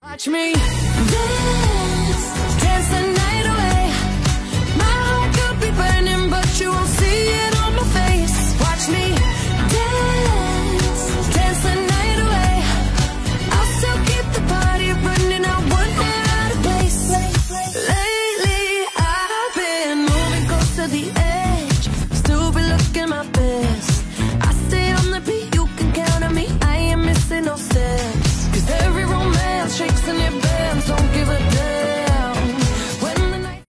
Watch me dance, dance the night away. My heart could be burning, but you won't see it on my face. Watch me dance, dance the night away. I'll still keep the party burning. I wouldn't out of place. Lately, I've been moving close to the edge, still be looking my best.